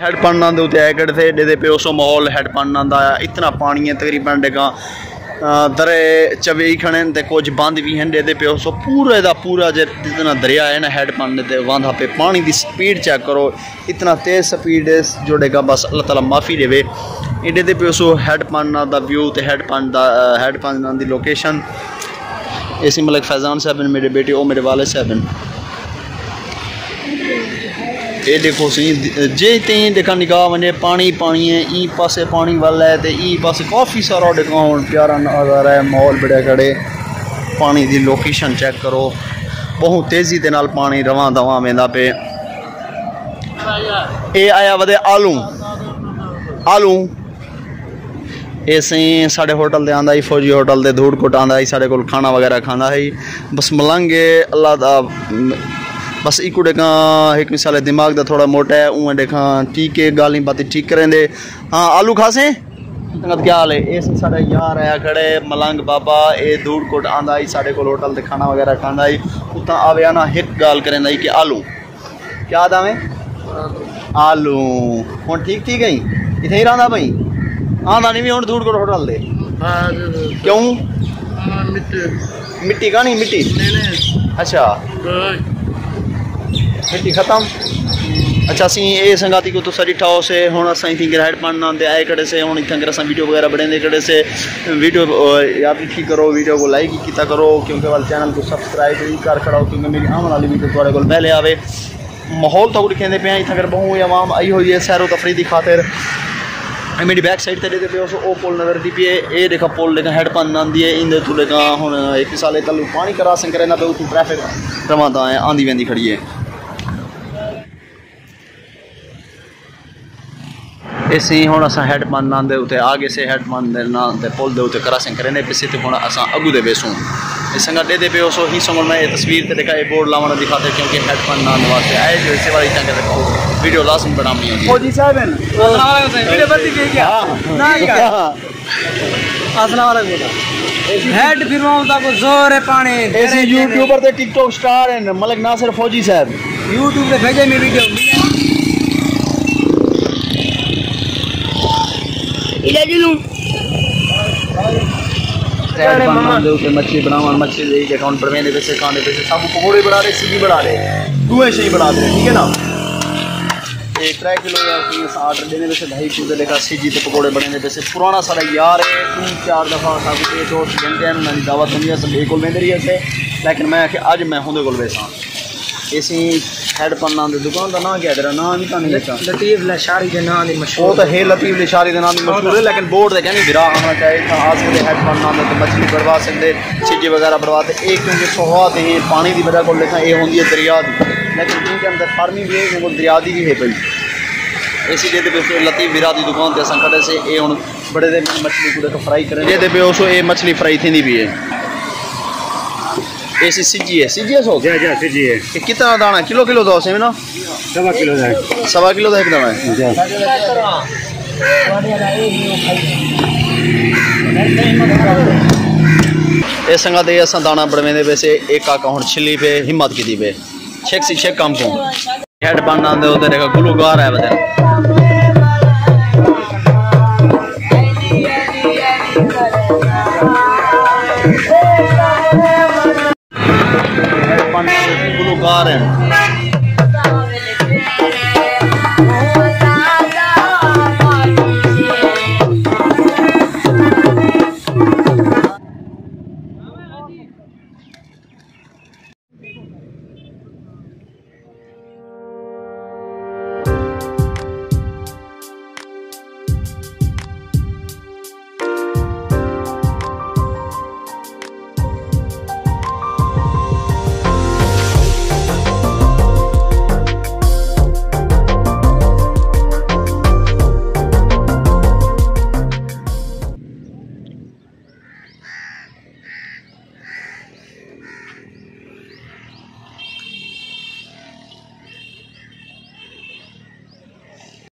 Head پن آندے ہوتے ایکڑ تھے دیدے پہ اسو ماحول ہیڈ پن آندہ آیا اتنا پانی ہے تقریباً ڈگا درے چوی کھڑے تے کچھ بند بھی ہیں دیدے پہ اسو پورے دا پورا جتنا دریا ہے نا ہیڈ پن دے واندھا پہ پانی دی سپیڈ چیک کرو اتنا تیز سپیڈ جو جو گا بس اللہ تعالیٰ معافی دے ਇਹਦੇ ਤੇ ਪਿਓਸੋ ਹੈਡ ਪਾਨਾ ਦਾ ਵਿਊ ਤੇ ਹੈਡ ਪਾਨ ਦਾ ਹੈੱਡ ਹੈਡ ਪਾਨ ਦੀ ਲੋਕੇਸ਼ਨ ਇਸੇ ਮਲਕ ਫੈਜ਼ਾਨ ਸਾਹਿਬ ਨੇ ਮੇਰੇ ਬੇਟੇ, ਉਹ ਮੇਰੇ ਵਾਲੇ ਸਾਹਿਬ ਨੇ ਇਹ ਦੇਖੋ ਸੀ, ਜੇ ਤੇ ਦੇਖਾ ਨਿਗਾਹ ਵਨੇ, ਪਾਣੀ ਪਾਣੀ ਹੈ, ਈ ਪਾਸੇ ਪਾਣੀ ਵੱਲ ਹੈ ਤੇ ਈ ਪਾਸੇ ਕਾਫੀ ਸਾਰਾ ਡਿਕਾਉਣ ਪਿਆਰਾ ਨਜ਼ਾਰਾ ਹੈ, ਮਾਹੌਲ ਬੜਾ ਖੜੇ। ਪਾਣੀ ਦੀ ਲੋਕੇਸ਼ਨ ਚੈੱਕ ਕਰੋ। ਬਹੁਤ ਤੇਜ਼ੀ ਦੇ ਨਾਲ ਪਾਣੀ ਰਵਾਂ ਦਵਾਂ ਵੇਂਦਾ ਪਏ ਇਹ ਆਇਆ ਵਦੇ ਆਲੂ। ਆਲੂ। آلو ਇਹ ਸਹੀ ਸਾਡੇ ਹੋਟਲ ਦੇ ਆਂਦਾ ਹੀ ਫੌਜੀ ਹੋਟਲ ਦੇ ਧੂੜ ਕੋਟ ਆਂਦਾ ਹੀ ਸਾਡੇ ਕੋਲ ਖਾਣਾ ਵਗੈਰਾ ਖਾਂਦਾ ਹੈ ਬਸ ਮਲੰਗੇ ਅੱਲਾ ਦਾ ਬਸ ਇਕੋ ਡੇਕਾਂ ਇੱਕ ਮਿਸਾਲੇ ਦਿਮਾਗ ਦਾ ਥੋੜਾ ਮੋਟਾ ਹੈ ਉਹ ਡੇਕਾਂ ਠੀਕ ਹੈ ਗਾਲੀ ਬਾਤੀ ਠੀਕ ਕਰੇਂਦੇ ਹਾਂ ਆਲੂ ਖਾਸੇ ਸੰਗਤ ਕੀ ਹਾਲ ਹੈ ਇਹ ਸਾਡਾ ਯਾਰ ਆਇਆ ਖੜੇ ਮਲੰਗ ਬਾਬਾ ਇਹ ਧੂੜ ਕੋਟ ਆਂਦਾ ਹੀ ਸਾਡੇ ਕੋਲ ਹੋਟਲ ਤੇ ਖਾਣਾ ਵਗੈਰਾ ਖਾਂਦਾ ਹੀ ਉਤਾਂ ਆਵਿਆ ਨਾ ਇੱਕ ਗੱਲ ਕਰੇਂਦਾ ਹੀ ਕਿ ਆਲੂ ਕੀ ਦਾਵੇਂ ਆਲੂ ਹੁਣ ਠੀਕ ਠੀਕ ਹੈ ਇਥੇ ਹੀ ਰਹਿੰਦਾ ਭਾਈ ਆਂਦਾ ਨਹੀਂ ਵੀ ਹੁਣ ਦੂੜ ਕੋਲ ਹੋਟਲ ਦੇ ਕਿਉਂ مٹی۔ ਮਿੱਟੀ ਕਾਣੀ ਮਿੱਟੀ ਨਹੀਂ ਨਹੀਂ ਅੱਛਾ اچھا۔, اچھا، سی اے سنگاتی کو تو ساری ٹھاؤ سے ہن اساں تھی گرائڈ پڑھنا دے آئے کڑے سے ہن اتھاں گرا ویڈیو وغیرہ بڑے دے کڑے سے۔ ویڈیو یا بھی ٹھیک کرو ویڈیو کو لائک کیتا کرو کیونکہ وال چینل کو سبسکرائب بھی کر کھڑا ہو کیونکہ میری آمن والی ویڈیو تواڈے کول پہلے آوے۔ ماحول تو کہندے پیاں اتھاں گرا بہوں عوام آئی ہوئی ہے سیر و تفریح دی خاطر۔ میری بیک سائڈ تے دیکھتے پہ وہ پول نظر دی پی اے دیکھا پول دیکھا ہیڈ پن نان آندی ہے اندر تو دیکھا ہن ایک سالے تلو پانی کراسنگ کرے نہ پہ اتو ٹریفک رواں ہے آندی ویندی کھڑی ہے اسی ہن اساں ہیڈ پن آندے اوتے آگے سے ہیڈ پن دے نا تے پول دے اوتے کراسنگ کرے نے پسے تے ہن اساں اگو دے بیسوں اس سنگا دے دے پہ سو ہی سنگل میں تصویر تے دیکھا اے بورڈ لاونا دکھاتے کیونکہ ہیڈ پن نہ واسطے آئے جو اسی والی تنگ دیکھو ویڈیو لازم بنانی ہوندی فوجی صاحب ہیں۔ علیکم ویڈیو بندی کی کیا؟ نہ کیا؟ السلام علیکم۔ ہیڈ پھرواؤں تا کو زور ہے پانی۔ ایسی یوٹیوبر تے ٹک ٹاک سٹار ہیں۔ ملک ناصر فوجی صاحب۔ یوٹیوب پہ بھیجے میں ویڈیو۔ پن آندے اوتے مچھلی بناون مچھلی دے کے اکاؤنٹ پر میں دے پیسے کھانے پیسے سب پکوڑے بنا رہے سیدھی بنا رہے۔ دوئے شئی بنا رہے ٹھیک ہے نا؟ ترے کلو یا تین آرڈر دینے ویسے ڈھائی کلو لے کا سی جی تے پکوڑے بنے ویسے پرانا سارا یار ہے تین چار دفعہ سب کے دوست بنتے ہیں میں دعوت دنیا سے میں رہی ہے لیکن میں کہ اج میں ہوندے کول ویساں۔ اسی ہیڈ پن دے دکان دا نام کیا تیرا نام نہیں کہانی لیتا لطیف لشاری کے نام دی مشہور تو ہے لطیف لشاری دے نام دی مشہور ہے لیکن بورڈ دے کہنی برا آنا چاہیے تھا آج کے ہیڈ پن نام دے مچھلی بڑوا سکتے چیزیں وغیرہ تے ایک کیونکہ سہوات ہے پانی دی وجہ کو لکھا یہ ہوندی ہے دریا دی لیکن ان کے اندر فارمی بھی ہے وہ دریا دی بھی ہے پئی اسی لیے تے لطیف برا دی دکان تے اساں کھڑے سے اے ہن بڑے دے مچھلی کو فرائی کریں یہ تے پہ اسو اے مچھلی فرائی تھیندی بھی ہے ایسی سجی ہے سجی ہے سو جی جی سجی ہے کتنا دانا ہے کلو کلو دو سے نا سوا کلو دا ہے سوا کلو دا ایک دانا ہے جی اے سنگا دے اساں دانا بڑویں دے ویسے ایک آکا ہن چھلی پہ ہمت کیتی پہ چھک سی چھک کام کو ہیڈ بننا دے تے دیکھو گلوکار ہے بدل Warren.